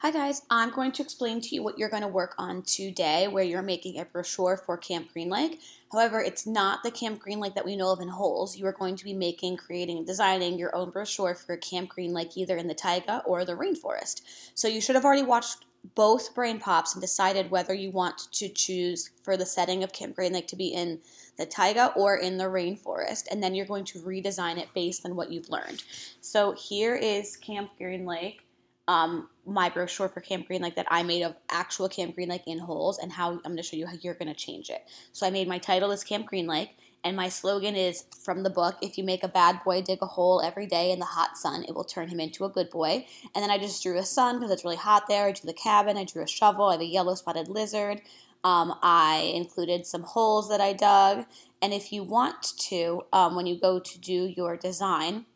Hi guys, I'm going to explain to you what you're going to work on today where you're making a brochure for Camp Green Lake. However, it's not the Camp Green Lake that we know of in Holes. You are going to be making, creating, and designing your own brochure for Camp Green Lake either in the taiga or the rainforest. So you should have already watched both BrainPOPs and decided whether you want to choose for the setting of Camp Green Lake to be in the taiga or in the rainforest and then you're going to redesign it based on what you've learned. So here is Camp Green Lake um, my brochure for Camp Green Lake that I made of actual Camp Green Lake in holes and how I'm going to show you how you're going to change it. So I made my title is Camp Green Lake and my slogan is from the book if you make a bad boy dig a hole every day in the hot sun it will turn him into a good boy. And then i just drew a sun because it's really hot there. I drew the cabin i drew a shovel i have a yellow spotted lizard. Um, i included some holes that i dug. And if you want to um, when you go to do your design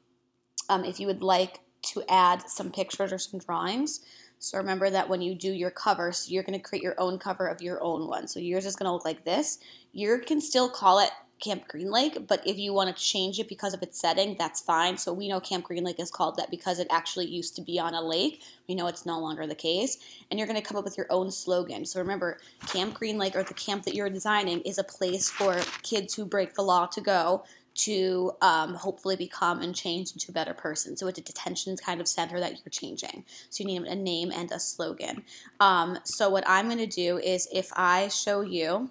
um, if you would like to add some pictures or some drawings. So remember that when you do your cover, so you're going to create your own cover of your own one. So yours is going to look like this. You can still call it Camp Green Lake, but if you want to change it because of its setting, that's fine. So we know Camp Green Lake is called that because it actually used to be on a lake. We know it's no longer the case. And you're going to come up with your own slogan. So remember, Camp Green Lake or the camp that you're designing is a place for kids who break the law to go to um, hopefully become and change into a better person. So it's a detention kind of center that you're changing. So you need a name and a slogan. Um, so what I'm going to do is if I show you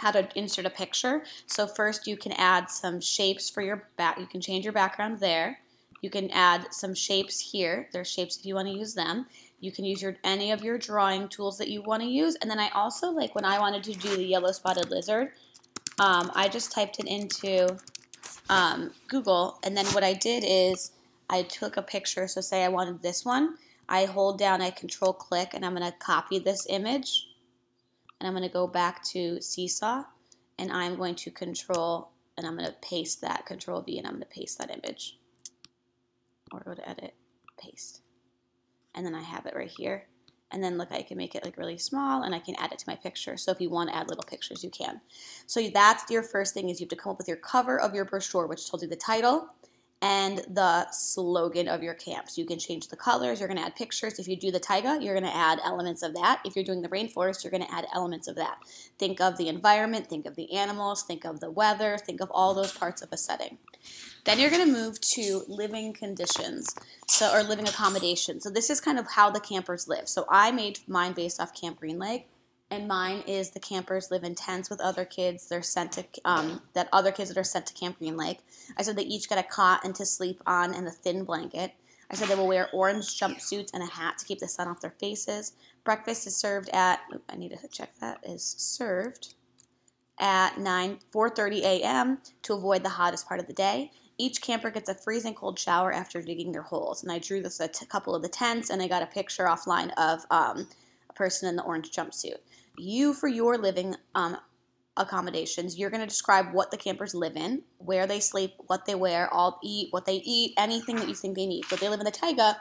how to insert a picture. So first you can add some shapes for your back. You can change your background there. You can add some shapes here. There's shapes if you want to use them. You can use your any of your drawing tools that you want to use. And then I also like when I wanted to do the yellow spotted lizard, um, I just typed it into um, Google, and then what I did is I took a picture. So say I wanted this one, I hold down, I control click, and I'm going to copy this image, and I'm going to go back to Seesaw, and I'm going to control, and I'm going to paste that, control V, and I'm going to paste that image, or go to edit, paste, and then I have it right here. And then look, I can make it like really small and I can add it to my picture. So if you want to add little pictures, you can. So that's your first thing is you have to come up with your cover of your brochure, which tells you the title, and the slogan of your camp. So you can change the colors, you're going to add pictures. If you do the taiga, you're going to add elements of that. If you're doing the rainforest, you're going to add elements of that. Think of the environment, think of the animals, think of the weather, think of all those parts of a setting. Then you're going to move to living conditions, so or living accommodations. So this is kind of how the campers live. So I made mine based off Camp Green Lake and mine is the campers live in tents with other kids. They're sent to um, that other kids that are sent to Camp Green Lake. I said they each get a cot and to sleep on and a thin blanket. I said they will wear orange jumpsuits and a hat to keep the sun off their faces. Breakfast is served at I need to check that is served at 9 4:30 a.m. to avoid the hottest part of the day. Each camper gets a freezing cold shower after digging their holes. And I drew this a couple of the tents, and I got a picture offline of um, a person in the orange jumpsuit you for your living um, accommodations, you're going to describe what the campers live in, where they sleep, what they wear, all eat, what they eat, anything that you think they need. So they live in the taiga,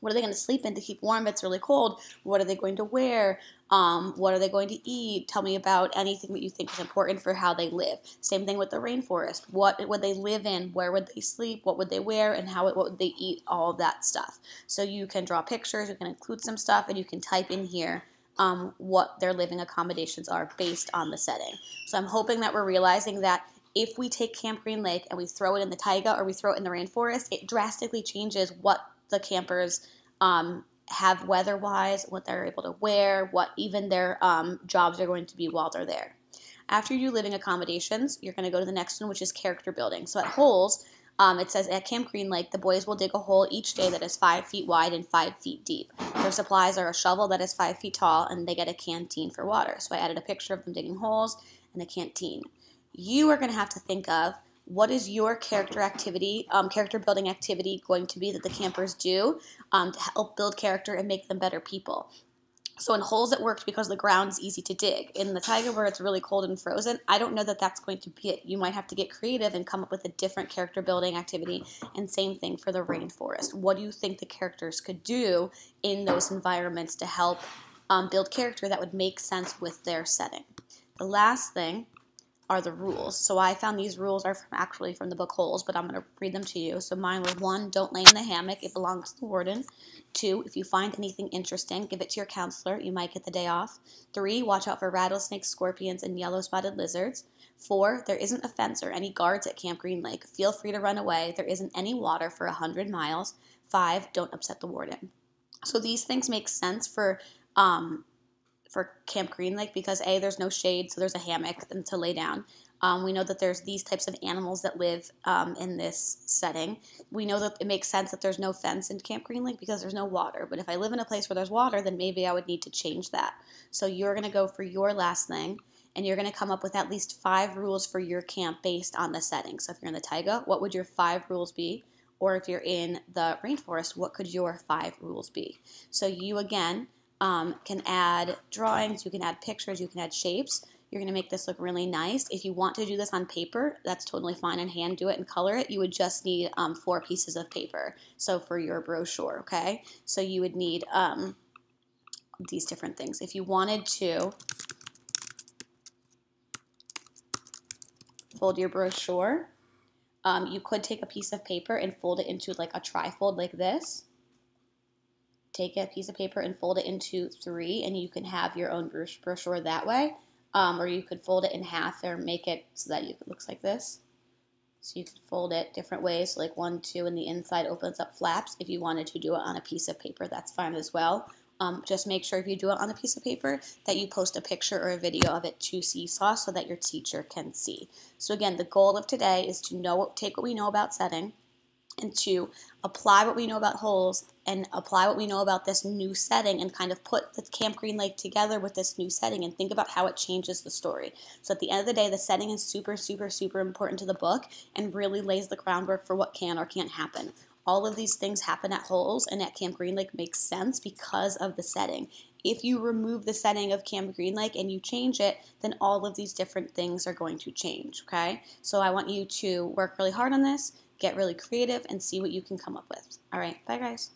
what are they going to sleep in to keep warm if it's really cold? What are they going to wear? Um, what are they going to eat? Tell me about anything that you think is important for how they live. Same thing with the rainforest. What would they live in? Where would they sleep? What would they wear? And how what would they eat? All that stuff. So you can draw pictures. You can include some stuff, and you can type in here um, what their living accommodations are based on the setting. So I'm hoping that we're realizing that if we take Camp Green Lake and we throw it in the taiga or we throw it in the rainforest, it drastically changes what the campers um, have weather-wise, what they're able to wear, what even their um, jobs are going to be while they're there. After you do living accommodations, you're going to go to the next one, which is character building. So at Holes, um, it says at Camp Green Lake, the boys will dig a hole each day that is five feet wide and five feet deep. Their supplies are a shovel that is five feet tall, and they get a canteen for water. So I added a picture of them digging holes and a canteen. You are going to have to think of what is your character activity, um, character building activity going to be that the campers do um, to help build character and make them better people. So in holes it worked because the ground is easy to dig. In the taiga where it's really cold and frozen, I don't know that that's going to be it. You might have to get creative and come up with a different character building activity. And same thing for the rainforest. What do you think the characters could do in those environments to help um, build character that would make sense with their setting? The last thing are the rules. So I found these rules are from actually from the book Holes, but I'm going to read them to you. So mine were one, don't lay in the hammock, it belongs to the warden. Two, if you find anything interesting, give it to your counselor, you might get the day off. Three, watch out for rattlesnakes, scorpions, and yellow spotted lizards. Four, there isn't a fence or any guards at Camp Green Lake. Feel free to run away. There isn't any water for a 100 miles. Five, don't upset the warden. So these things make sense for um, for Camp Green Lake because a there's no shade, so there's a hammock to lay down. Um, we know that there's these types of animals that live um, in this setting. We know that it makes sense that there's no fence in Camp Green Lake because there's no water. But if I live in a place where there's water, then maybe I would need to change that. So you're going to go for your last thing, and you're going to come up with at least five rules for your camp based on the setting. So if you're in the taiga, what would your five rules be? Or if you're in the rainforest, what could your five rules be? So you again um, can add drawings, you can add pictures, you can add shapes. You're going to make this look really nice. If you want to do this on paper, that's totally fine and hand do it and color it. You would just need um, four pieces of paper. So for your brochure, okay? So you would need um, these different things. If you wanted to fold your brochure, um, you could take a piece of paper and fold it into like a trifold like this take a piece of paper and fold it into three, and you can have your own brochure that way. Um, or you could fold it in half or make it so that it looks like this. So you could fold it different ways, like one, two, and the inside opens up flaps. If you wanted to do it on a piece of paper, that's fine as well. Um, just make sure if you do it on a piece of paper that you post a picture or a video of it to Seesaw so that your teacher can see. So again, the goal of today is to know take what we know about setting, and to apply what we know about holes and apply what we know about this new setting and kind of put the Camp Green Lake together with this new setting and think about how it changes the story. So at the end of the day, the setting is super, super, super important to the book and really lays the groundwork for what can or can't happen. All of these things happen at Holes and at Camp Green Lake makes sense because of the setting. If you remove the setting of Camp Green Lake and you change it, then all of these different things are going to change, okay? So I want you to work really hard on this get really creative and see what you can come up with. All right, bye guys.